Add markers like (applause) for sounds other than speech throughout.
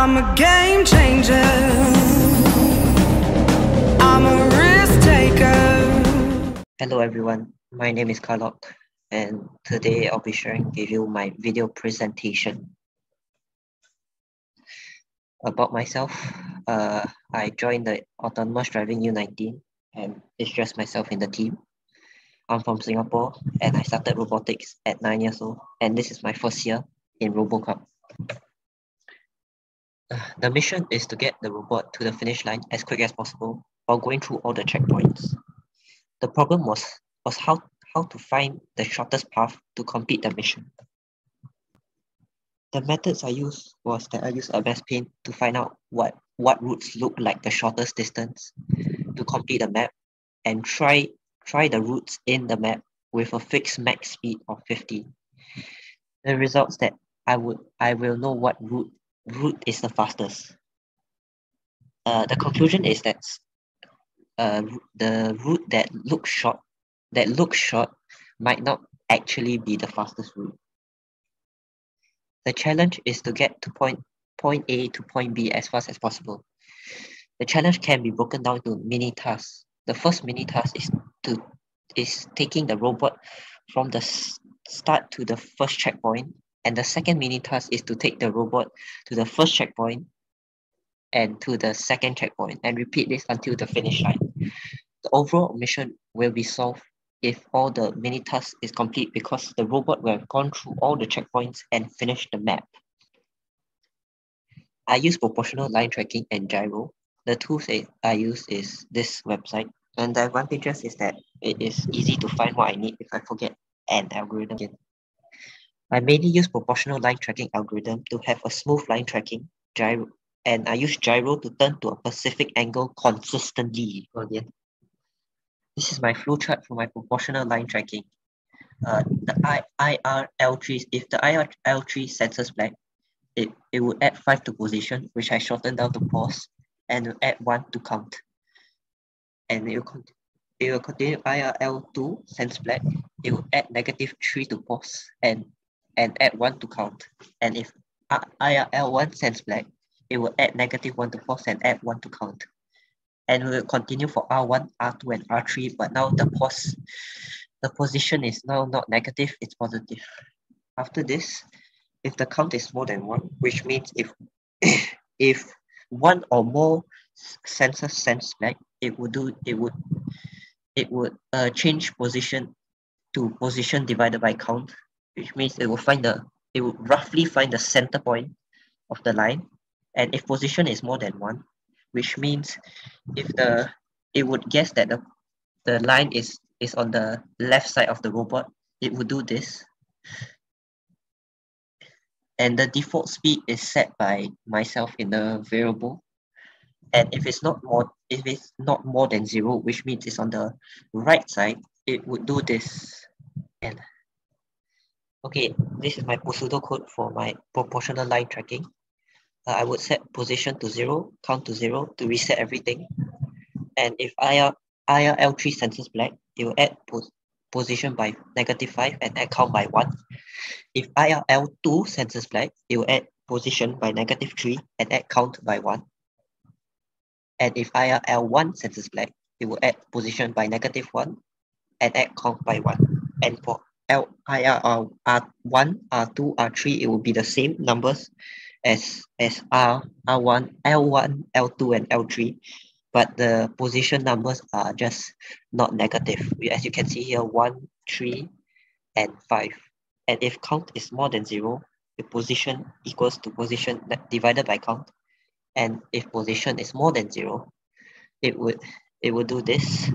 I'm a game changer. I'm a risk taker. Hello everyone, my name is Carlock and today I'll be sharing with you my video presentation. About myself, uh, I joined the Autonomous Driving U19 and it's just myself in the team. I'm from Singapore and I started robotics at 9 years old and this is my first year in RoboCup. The mission is to get the robot to the finish line as quick as possible while going through all the checkpoints. The problem was, was how, how to find the shortest path to complete the mission. The methods I used was that I used MS Paint to find out what, what routes look like the shortest distance to complete the map and try, try the routes in the map with a fixed max speed of 50. The results that I would I will know what route route is the fastest. Uh, the conclusion is that uh, the route that looks short, that looks short, might not actually be the fastest route. The challenge is to get to point point A to point B as fast as possible. The challenge can be broken down to mini tasks. The first mini task is to is taking the robot from the start to the first checkpoint and the second mini task is to take the robot to the first checkpoint and to the second checkpoint and repeat this until the finish line. The overall mission will be solved if all the mini tasks is complete because the robot will have gone through all the checkpoints and finished the map. I use proportional line tracking and gyro. The tools I use is this website and the advantages is that it is easy to find what I need if I forget an algorithm. I mainly use proportional line tracking algorithm to have a smooth line tracking gyro, and I use gyro to turn to a specific angle consistently. Again. This is my flowchart for my proportional line tracking. Uh, the I, IRL3, if the IRL3 senses black, it, it would add 5 to position, which I shortened down to pos, and add 1 to count. And it will, it will continue IRL2 sense black, it will add negative 3 to pos, and and add 1 to count. And if IRL1 sends black, it will add negative 1 to pos and add 1 to count. And we will continue for R1, R2, and R3, but now the pos, the position is now not negative, it's positive. After this, if the count is more than 1, which means if, (coughs) if one or more sensors sends back, it would do it would it would uh, change position to position divided by count which means it will find the it will roughly find the center point of the line. And if position is more than one which means if the it would guess that the, the line is is on the left side of the robot it would do this. And the default speed is set by myself in the variable. And if it's not more if it's not more than zero which means it's on the right side it would do this. And Okay, this is my pseudo code for my proportional line tracking. Uh, I would set position to zero, count to zero to reset everything. And if IR, IRL3 senses black, it will add pos position by negative five and add count by one. If IRL2 senses black, it will add position by negative three and add count by one. And if IRL1 senses black, it will add position by negative one and add count by one. And for L I R R one R two R three it will be the same numbers as as R R one L one L two and L three. But the position numbers are just not negative. As you can see here one three and five. And if count is more than zero the position equals to position divided by count. And if position is more than zero it would it would do this.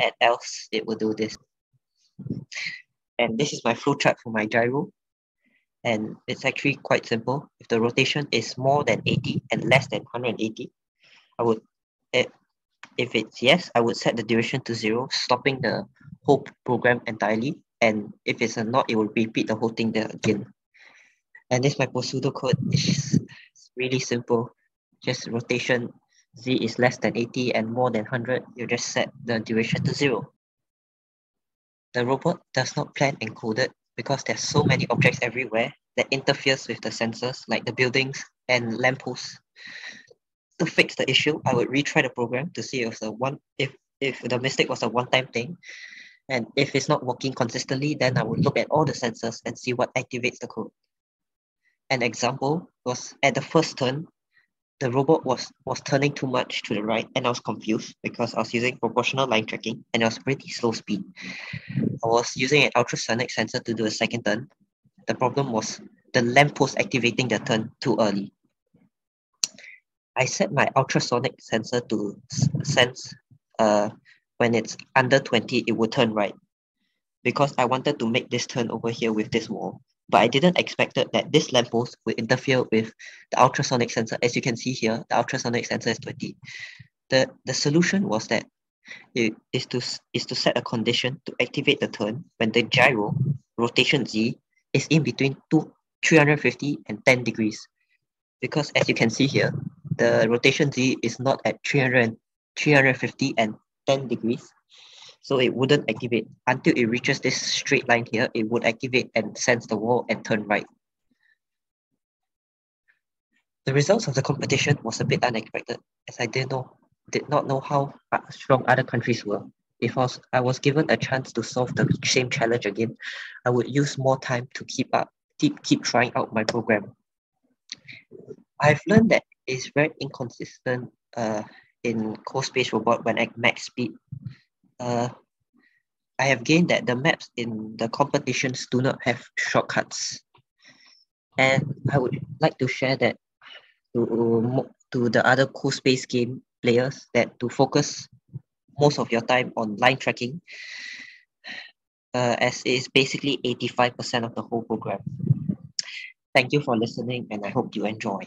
And else it would do this and this is my flowchart for my gyro. And it's actually quite simple. If the rotation is more than 80 and less than 180, I would, eh, if it's yes, I would set the duration to zero, stopping the whole program entirely. And if it's a not, it will repeat the whole thing there again. And this my pseudo code is really simple. Just rotation z is less than 80 and more than 100, you just set the duration to zero. The robot does not plan encoded because there's so many objects everywhere that interferes with the sensors like the buildings, and lampposts. To fix the issue, I would retry the program to see if the one if if the mistake was a one-time thing. And if it's not working consistently, then I would look at all the sensors and see what activates the code. An example was at the first turn, the robot was was turning too much to the right and I was confused because I was using proportional line tracking and it was pretty slow speed. I was using an ultrasonic sensor to do a second turn. The problem was the lamppost activating the turn too early. I set my ultrasonic sensor to sense uh, when it's under 20, it would turn right because I wanted to make this turn over here with this wall but I didn't expect that this lamppost would interfere with the ultrasonic sensor. As you can see here, the ultrasonic sensor is 20. The, the solution was that it is to, is to set a condition to activate the turn when the gyro, rotation Z, is in between two, 350 and 10 degrees. Because as you can see here, the rotation Z is not at 300, 350 and 10 degrees, so it wouldn't activate until it reaches this straight line here. It would activate and sense the wall and turn right. The results of the competition was a bit unexpected as I didn't know did not know how strong other countries were. If I was, I was given a chance to solve the same challenge again, I would use more time to keep up, keep, keep trying out my program. I've learned that it's very inconsistent uh, in CoSpace Robot when at max speed uh, I have gained that the maps in the competitions do not have shortcuts. And I would like to share that to, to the other CoSpace game players that to focus most of your time on line tracking uh, as it is basically 85% of the whole program. Thank you for listening and I hope you enjoy.